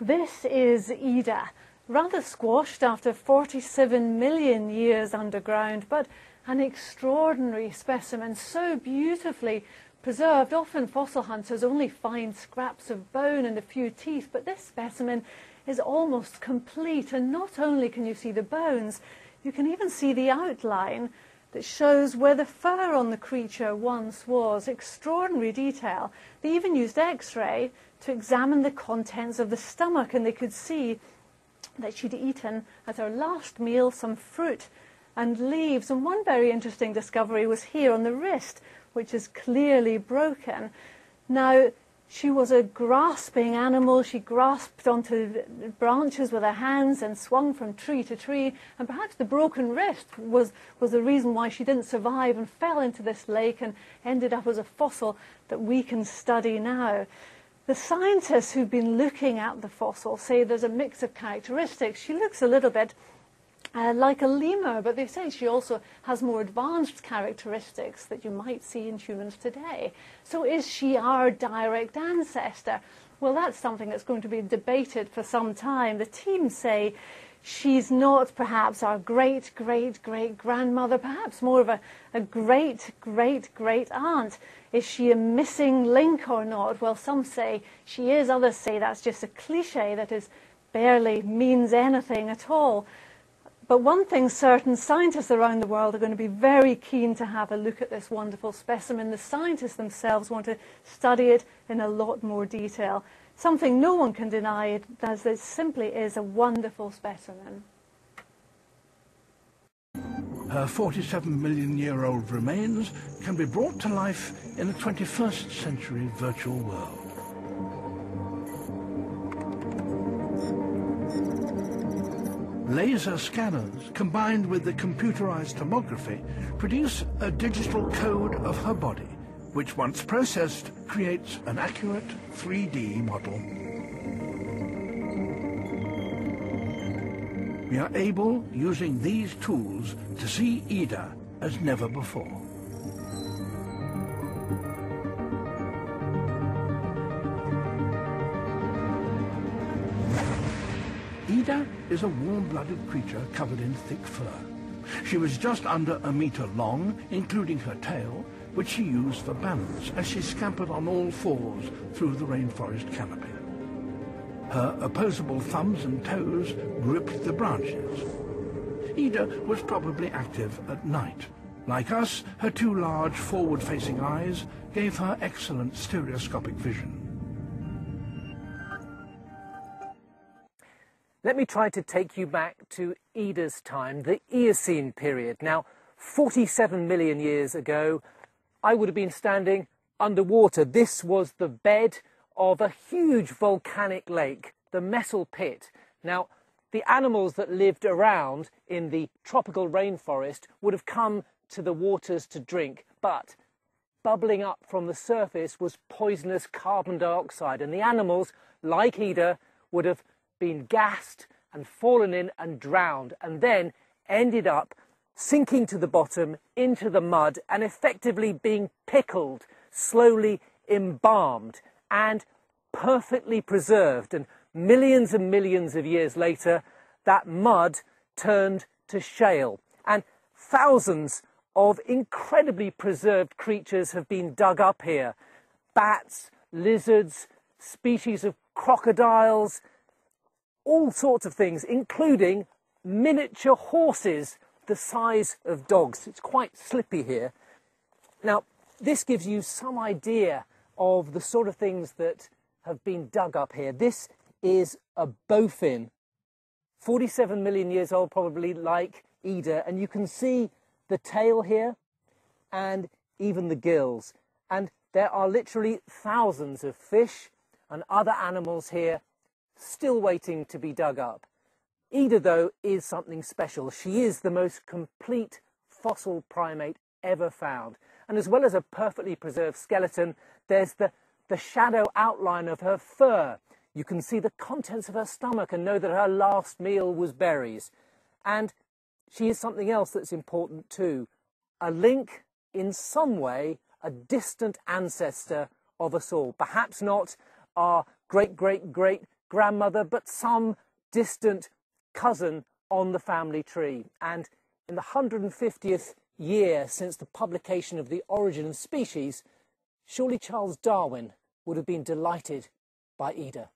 This is Ida, rather squashed after 47 million years underground, but an extraordinary specimen, so beautifully preserved. Often fossil hunters only find scraps of bone and a few teeth, but this specimen is almost complete. And not only can you see the bones, you can even see the outline that shows where the fur on the creature once was. Extraordinary detail. They even used X-ray to examine the contents of the stomach and they could see that she'd eaten as her last meal some fruit and leaves. And one very interesting discovery was here on the wrist, which is clearly broken. Now, she was a grasping animal. She grasped onto branches with her hands and swung from tree to tree. And perhaps the broken wrist was, was the reason why she didn't survive and fell into this lake and ended up as a fossil that we can study now. The scientists who've been looking at the fossil say there's a mix of characteristics. She looks a little bit uh, like a lemur, but they say she also has more advanced characteristics that you might see in humans today. So is she our direct ancestor? Well, that's something that's going to be debated for some time. The team say she's not perhaps our great, great, great grandmother, perhaps more of a, a great, great, great aunt. Is she a missing link or not? Well, some say she is, others say that's just a cliche that is barely means anything at all. But one thing certain, scientists around the world are going to be very keen to have a look at this wonderful specimen. The scientists themselves want to study it in a lot more detail. Something no one can deny as it simply is a wonderful specimen. Her 47 million year old remains can be brought to life in a 21st century virtual world. Laser scanners combined with the computerized tomography produce a digital code of her body, which once processed creates an accurate 3D model. We are able, using these tools, to see Ida as never before. Is a warm-blooded creature covered in thick fur. She was just under a metre long, including her tail, which she used for balance as she scampered on all fours through the rainforest canopy. Her opposable thumbs and toes gripped the branches. Ida was probably active at night. Like us, her two large forward-facing eyes gave her excellent stereoscopic vision. Let me try to take you back to Ida's time, the Eocene period. Now, 47 million years ago, I would have been standing underwater. This was the bed of a huge volcanic lake, the Messel Pit. Now, the animals that lived around in the tropical rainforest would have come to the waters to drink, but bubbling up from the surface was poisonous carbon dioxide, and the animals, like Ida, would have been gassed and fallen in and drowned and then ended up sinking to the bottom into the mud and effectively being pickled, slowly embalmed and perfectly preserved. And millions and millions of years later, that mud turned to shale. And thousands of incredibly preserved creatures have been dug up here. Bats, lizards, species of crocodiles, all sorts of things, including miniature horses the size of dogs. It's quite slippy here. Now, this gives you some idea of the sort of things that have been dug up here. This is a bowfin, 47 million years old, probably like Ida, and you can see the tail here and even the gills. And there are literally thousands of fish and other animals here still waiting to be dug up. Ida, though, is something special. She is the most complete fossil primate ever found. And as well as a perfectly preserved skeleton, there's the, the shadow outline of her fur. You can see the contents of her stomach and know that her last meal was berries. And she is something else that's important too. A link, in some way, a distant ancestor of us all. Perhaps not our great, great, great grandmother, but some distant cousin on the family tree. And in the 150th year since the publication of The Origin of Species, surely Charles Darwin would have been delighted by Ida.